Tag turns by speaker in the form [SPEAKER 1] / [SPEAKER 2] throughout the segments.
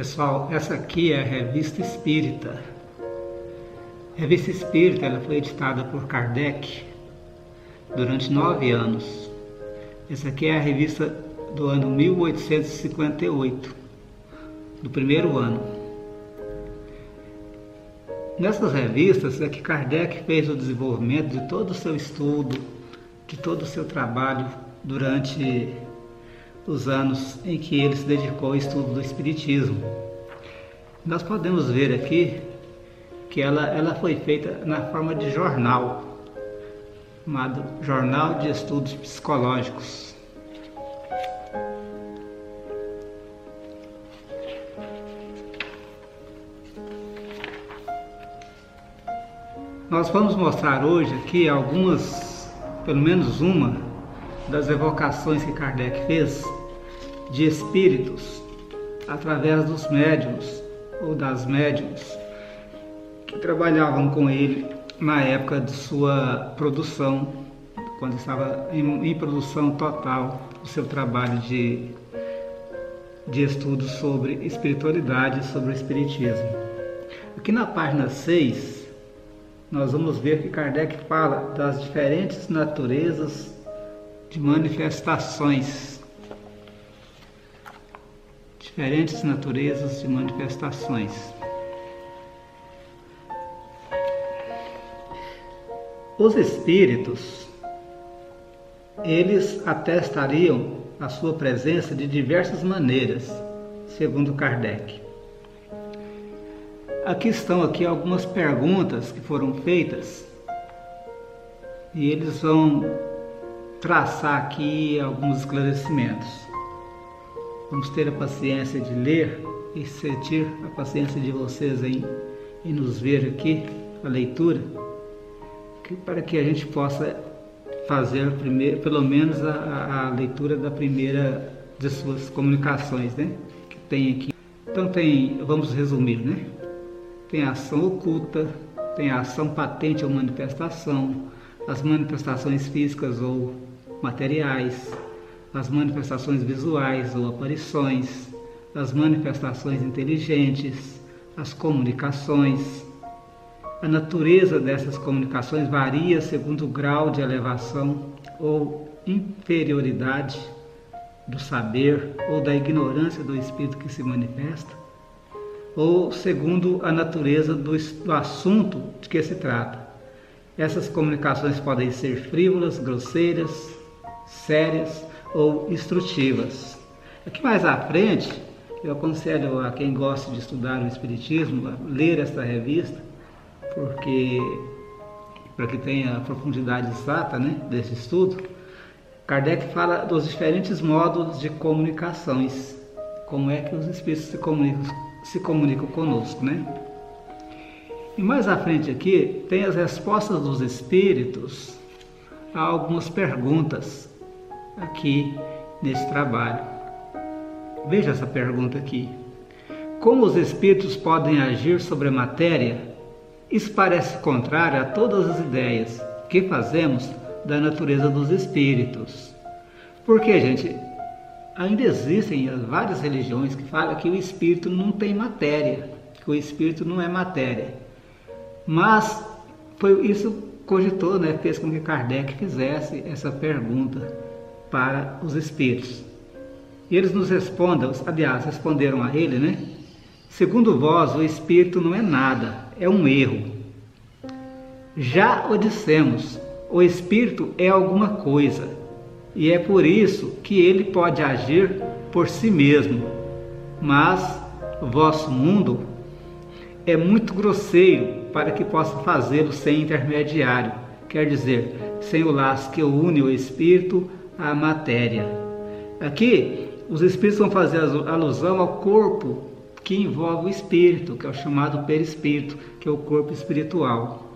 [SPEAKER 1] Pessoal, essa aqui é a Revista Espírita. A Revista Espírita ela foi editada por Kardec durante nove anos. Essa aqui é a revista do ano 1858, do primeiro ano. Nessas revistas é que Kardec fez o desenvolvimento de todo o seu estudo, de todo o seu trabalho durante os anos em que ele se dedicou ao estudo do Espiritismo. Nós podemos ver aqui que ela, ela foi feita na forma de jornal, chamado Jornal de Estudos Psicológicos. Nós vamos mostrar hoje aqui algumas, pelo menos uma, das evocações que Kardec fez de espíritos através dos médiums ou das médiums que trabalhavam com ele na época de sua produção, quando estava em, em produção total do seu trabalho de, de estudos sobre espiritualidade, sobre o espiritismo. Aqui na página 6, nós vamos ver que Kardec fala das diferentes naturezas de manifestações. Diferentes naturezas de manifestações. Os espíritos, eles atestariam a sua presença de diversas maneiras, segundo Kardec. Aqui estão aqui algumas perguntas que foram feitas e eles vão traçar aqui alguns esclarecimentos. Vamos ter a paciência de ler e sentir a paciência de vocês em, em nos ver aqui a leitura, que, para que a gente possa fazer pelo menos a, a leitura da primeira de suas comunicações, né? Que tem aqui. Então tem, vamos resumir, né? tem a ação oculta, tem a ação patente ou manifestação, as manifestações físicas ou materiais, as manifestações visuais ou aparições, as manifestações inteligentes, as comunicações. A natureza dessas comunicações varia segundo o grau de elevação ou inferioridade do saber ou da ignorância do espírito que se manifesta ou segundo a natureza do, do assunto de que se trata. Essas comunicações podem ser frívolas, grosseiras, sérias ou instrutivas. Aqui mais à frente, eu aconselho a quem gosta de estudar o Espiritismo a ler esta revista, porque para que tenha a profundidade exata né, desse estudo, Kardec fala dos diferentes modos de comunicações, como é que os espíritos se comunicam se comunicam conosco, né? E mais à frente aqui tem as respostas dos espíritos a algumas perguntas aqui nesse trabalho. Veja essa pergunta aqui. Como os espíritos podem agir sobre a matéria? Isso parece contrário a todas as ideias que fazemos da natureza dos espíritos. Porque, gente, ainda existem várias religiões que falam que o espírito não tem matéria, que o espírito não é matéria. Mas foi isso cogitou, né, fez com que Kardec fizesse essa pergunta para os espíritos. E eles nos respondem, aliás, responderam a ele, né? Segundo vós, o espírito não é nada, é um erro. Já o dissemos, o espírito é alguma coisa e é por isso que ele pode agir por si mesmo. Mas vosso mundo é muito grosseiro para que possa fazê-lo sem intermediário, quer dizer, sem o laço que une o espírito à matéria. Aqui, os espíritos vão fazer alusão ao corpo que envolve o espírito, que é o chamado perispírito, que é o corpo espiritual.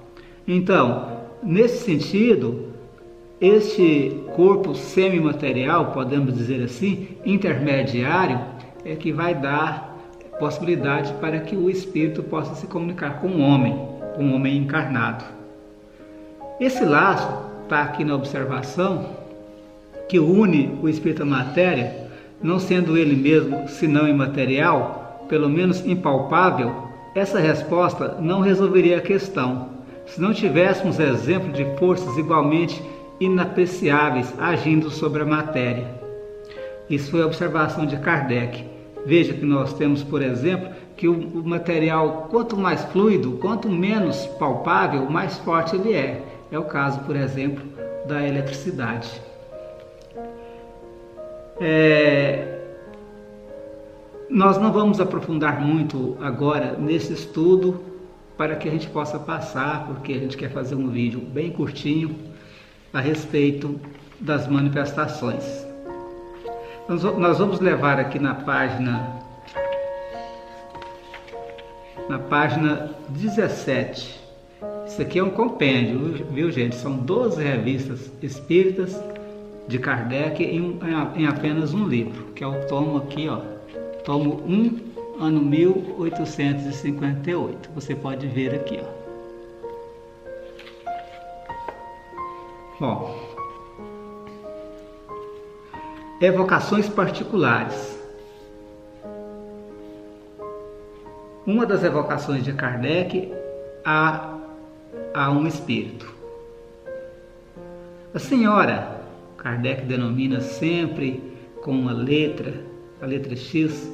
[SPEAKER 1] Então, nesse sentido, este corpo semimaterial, podemos dizer assim, intermediário, é que vai dar possibilidade para que o espírito possa se comunicar com o homem, com o homem encarnado. Esse laço está aqui na observação que une o espírito à matéria, não sendo ele mesmo senão imaterial, pelo menos impalpável, essa resposta não resolveria a questão. Se não tivéssemos exemplo de forças igualmente inapreciáveis agindo sobre a matéria. Isso foi a observação de Kardec. Veja que nós temos, por exemplo, que o material, quanto mais fluido, quanto menos palpável, mais forte ele é. É o caso, por exemplo, da eletricidade. É... Nós não vamos aprofundar muito agora nesse estudo para que a gente possa passar, porque a gente quer fazer um vídeo bem curtinho a respeito das manifestações. Nós vamos levar aqui na página na página 17. Isso aqui é um compêndio, viu gente? São 12 revistas espíritas de Kardec em, em apenas um livro, que é o tomo aqui, ó, tomo 1, ano 1858. Você pode ver aqui, ó. Bom, evocações particulares. Uma das evocações de Kardec a, a um espírito. A senhora, Kardec denomina sempre com uma letra, a letra X,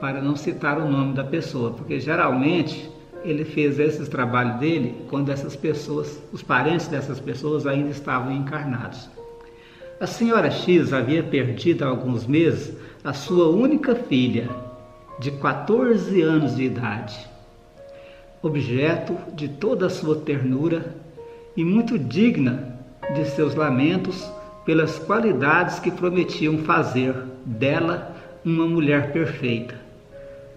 [SPEAKER 1] para não citar o nome da pessoa, porque geralmente ele fez esse trabalho dele quando essas pessoas, os parentes dessas pessoas ainda estavam encarnados. A senhora X havia perdido há alguns meses a sua única filha, de 14 anos de idade, objeto de toda a sua ternura e muito digna de seus lamentos pelas qualidades que prometiam fazer dela uma mulher perfeita.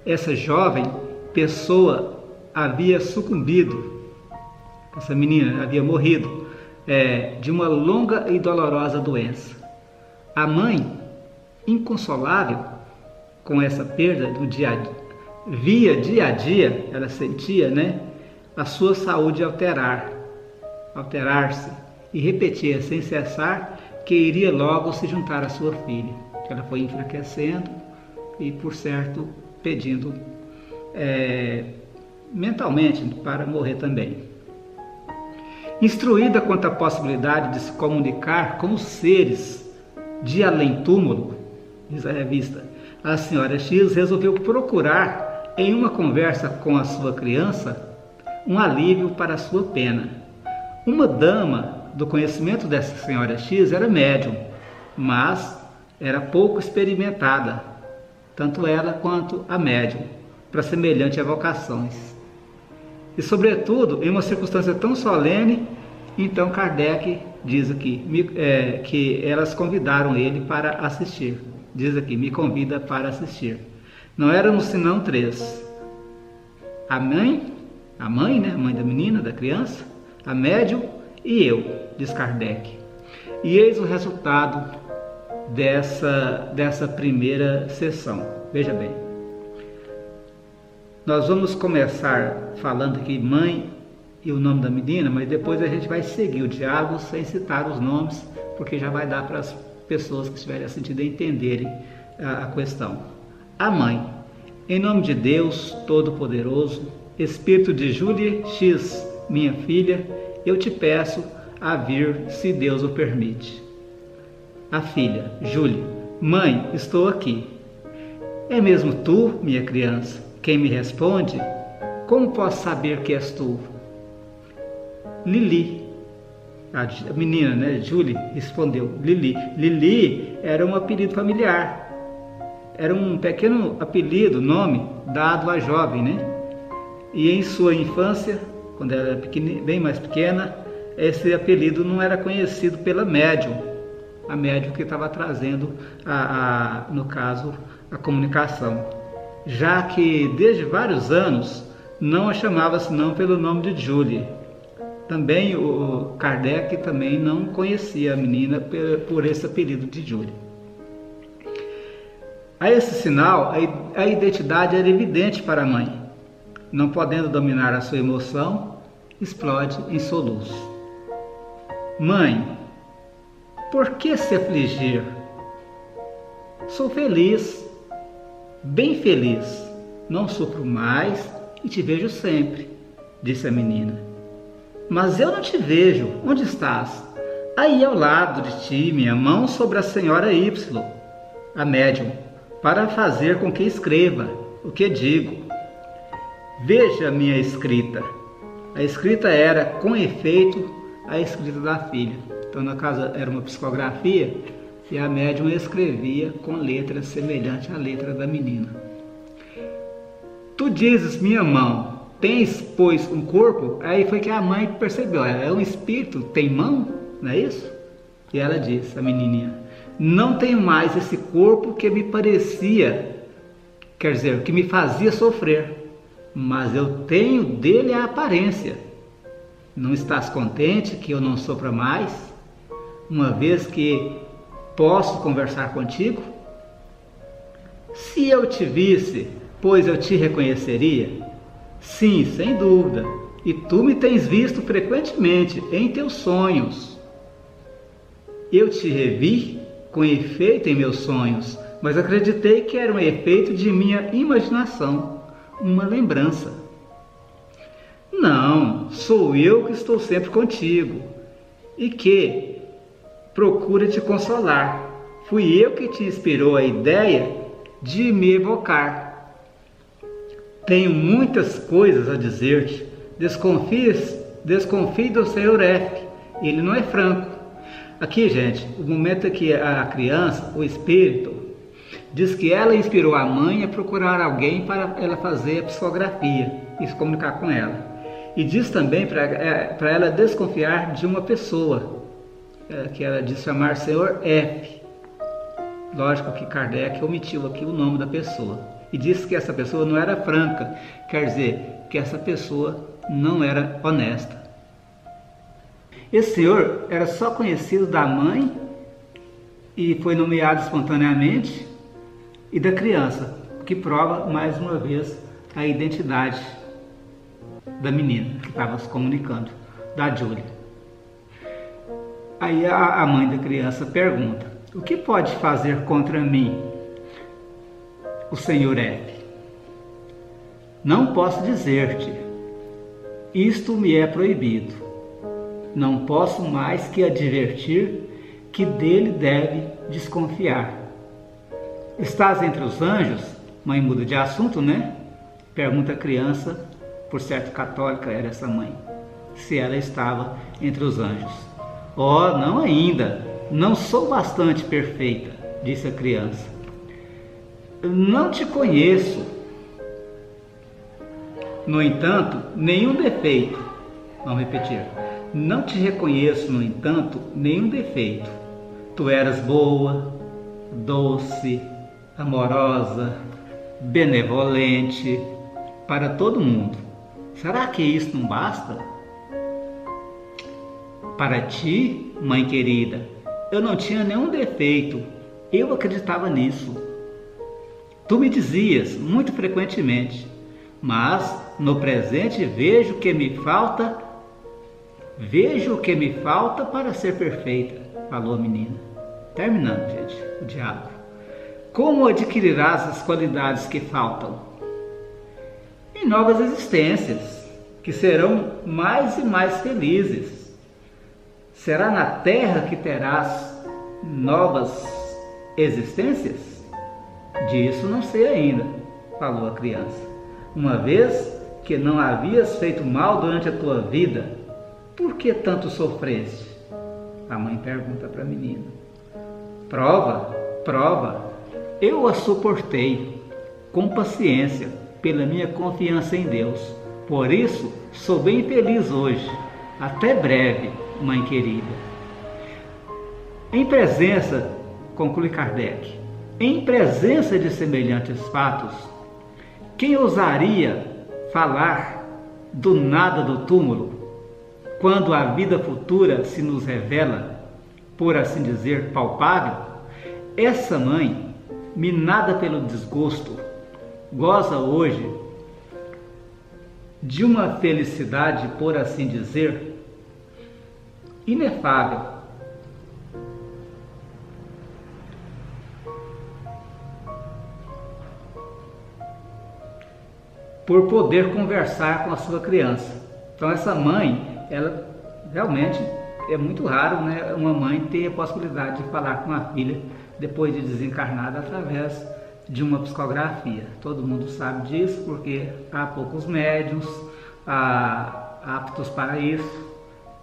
[SPEAKER 1] Essa jovem pessoa havia sucumbido, essa menina havia morrido é, de uma longa e dolorosa doença. A mãe, inconsolável, com essa perda do dia a dia, via dia a dia, ela sentia, né, a sua saúde alterar, alterar-se e repetia sem cessar que iria logo se juntar à sua filha. Ela foi enfraquecendo e, por certo, pedindo é, mentalmente para morrer também. Instruída quanto à possibilidade de se comunicar com os seres de além-túmulo, diz a revista, a senhora X resolveu procurar, em uma conversa com a sua criança, um alívio para a sua pena. Uma dama do conhecimento dessa senhora X era médium, mas era pouco experimentada, tanto ela quanto a médium, para semelhante evocações. E, sobretudo, em uma circunstância tão solene, então Kardec diz aqui é, que elas convidaram ele para assistir diz aqui, me convida para assistir. Não éramos senão três. A mãe, a mãe, né, mãe da menina, da criança, a médium e eu, diz Kardec. E eis o resultado dessa, dessa primeira sessão. Veja bem. Nós vamos começar falando aqui mãe e o nome da menina, mas depois a gente vai seguir o diálogo sem citar os nomes, porque já vai dar para as pessoas que estiverem assistindo entenderem a, a questão. A mãe, em nome de Deus Todo-Poderoso, Espírito de Júlia X, minha filha, eu te peço a vir, se Deus o permite. A filha, Júlia, mãe, estou aqui. É mesmo tu, minha criança, quem me responde? Como posso saber que és tu? Lili, a menina, né, Julie, respondeu, Lili. Lili era um apelido familiar. Era um pequeno apelido, nome, dado à jovem, né? E em sua infância, quando ela era bem mais pequena, esse apelido não era conhecido pela médium, a médium que estava trazendo, a, a, no caso, a comunicação. Já que desde vários anos não a chamava senão pelo nome de Julie, também o Kardec também não conhecia a menina por esse apelido de Júlia. A esse sinal, a identidade era evidente para a mãe. Não podendo dominar a sua emoção, explode em soluço. Mãe, por que se afligir? Sou feliz, bem feliz. Não sofro mais e te vejo sempre, disse a menina. Mas eu não te vejo. Onde estás? Aí ao lado de ti, minha mão sobre a senhora Y, a médium, para fazer com que escreva o que digo. Veja minha escrita. A escrita era, com efeito, a escrita da filha. Então, na casa era uma psicografia e a médium escrevia com letras semelhantes à letra da menina. Tu dizes, minha mão, tens, pois, um corpo? Aí foi que a mãe percebeu, é um espírito, tem mão, não é isso? E ela disse, a menininha, não tenho mais esse corpo que me parecia, quer dizer, que me fazia sofrer, mas eu tenho dele a aparência. Não estás contente que eu não sofra mais, uma vez que posso conversar contigo? Se eu te visse, pois eu te reconheceria? Sim, sem dúvida. E tu me tens visto frequentemente em teus sonhos. Eu te revi com efeito em meus sonhos, mas acreditei que era um efeito de minha imaginação, uma lembrança. Não, sou eu que estou sempre contigo e que procura te consolar. Fui eu que te inspirou a ideia de me evocar. Tenho muitas coisas a dizer-te. Desconfies, desconfie do Senhor F. Ele não é franco. Aqui, gente, o momento é que a criança, o espírito, diz que ela inspirou a mãe a procurar alguém para ela fazer a psicografia e se comunicar com ela. E diz também para é, ela desconfiar de uma pessoa, é, que ela diz chamar Senhor F. Lógico que Kardec omitiu aqui o nome da pessoa. E disse que essa pessoa não era franca, quer dizer, que essa pessoa não era honesta. Esse senhor era só conhecido da mãe e foi nomeado espontaneamente e da criança, que prova mais uma vez a identidade da menina que estava se comunicando, da Júlia. Aí a, mãe da criança pergunta: O que pode fazer contra mim o senhor F? Não posso dizer-te, isto me é proibido não posso mais que advertir que dele deve desconfiar. Estás entre os anjos? Mãe muda de assunto, né? Pergunta a criança, por certo católica era essa mãe, se ela estava entre os anjos. Oh, não ainda, não sou bastante perfeita, disse a criança. Não te conheço. No entanto, nenhum defeito. Vamos repetir não te reconheço, no entanto, nenhum defeito. Tu eras boa, doce, amorosa, benevolente para todo mundo. Será que isso não basta? Para ti, mãe querida, eu não tinha nenhum defeito. Eu acreditava nisso. Tu me dizias muito frequentemente, mas no presente vejo que me falta Vejo o que me falta para ser perfeita, falou a menina. Terminando, gente, o diálogo. Como adquirirás as qualidades que faltam? Em novas existências, que serão mais e mais felizes. Será na terra que terás novas existências? Disso não sei ainda, falou a criança. Uma vez que não havias feito mal durante a tua vida, por que tanto sofreste? A mãe pergunta para a menina. Prova, prova. Eu a suportei com paciência pela minha confiança em Deus. Por isso, sou bem feliz hoje. Até breve, mãe querida. Em presença, conclui Kardec, em presença de semelhantes fatos, quem ousaria falar do nada do túmulo quando a vida futura se nos revela, por assim dizer, palpável, essa mãe, minada pelo desgosto, goza hoje de uma felicidade, por assim dizer, inefável. por poder conversar com a sua criança. Então essa mãe, ela realmente é muito raro né, uma mãe ter a possibilidade de falar com a filha depois de desencarnada através de uma psicografia. Todo mundo sabe disso porque há poucos médiums há, aptos para isso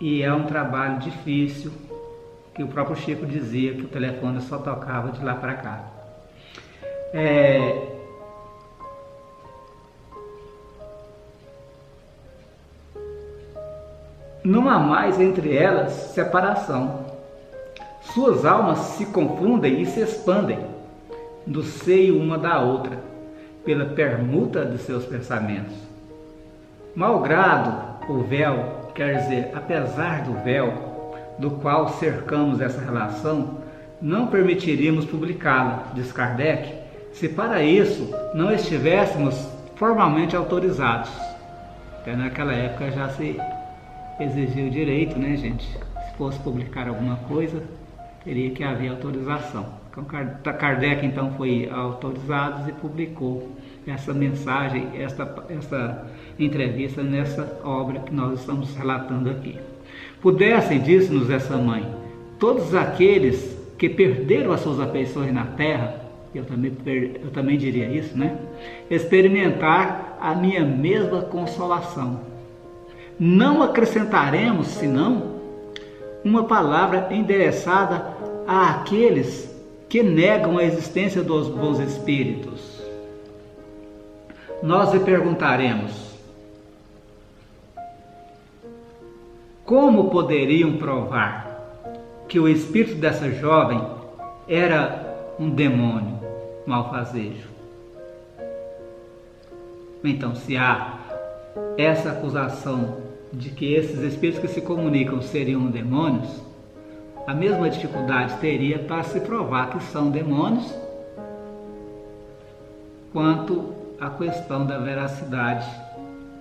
[SPEAKER 1] e é um trabalho difícil que o próprio Chico dizia que o telefone só tocava de lá para cá. É, Não há mais entre elas separação. Suas almas se confundem e se expandem do seio uma da outra, pela permuta de seus pensamentos. Malgrado o véu, quer dizer, apesar do véu do qual cercamos essa relação, não permitiríamos publicá-la, diz Kardec, se para isso não estivéssemos formalmente autorizados. Até naquela época já se exigia o direito, né, gente? Se fosse publicar alguma coisa, teria que haver autorização. Então, Kardec então foi autorizado e publicou essa mensagem, essa, essa entrevista nessa obra que nós estamos relatando aqui. Pudessem, disse-nos essa mãe, todos aqueles que perderam as suas afeições na terra, eu também, eu também diria isso, né? Experimentar a minha mesma consolação não acrescentaremos senão uma palavra endereçada àqueles que negam a existência dos bons espíritos. Nós lhe perguntaremos: como poderiam provar que o espírito dessa jovem era um demônio malfazejo? Então, se há essa acusação de que esses espíritos que se comunicam seriam demônios, a mesma dificuldade teria para se provar que são demônios, quanto a questão da veracidade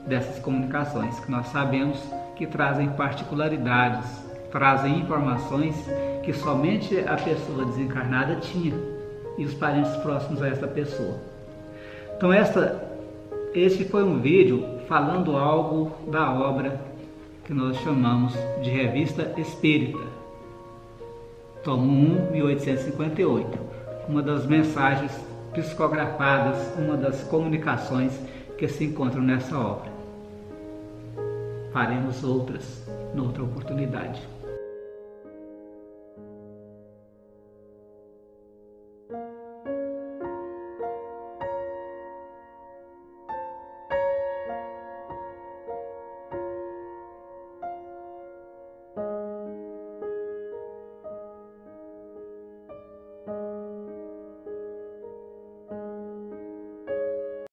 [SPEAKER 1] dessas comunicações, que nós sabemos que trazem particularidades, trazem informações que somente a pessoa desencarnada tinha e os parentes próximos a essa pessoa. Então, esta, este foi um vídeo falando algo da obra que nós chamamos de Revista Espírita, tomo 1, 1858, uma das mensagens psicografadas, uma das comunicações que se encontram nessa obra. Faremos outras noutra oportunidade.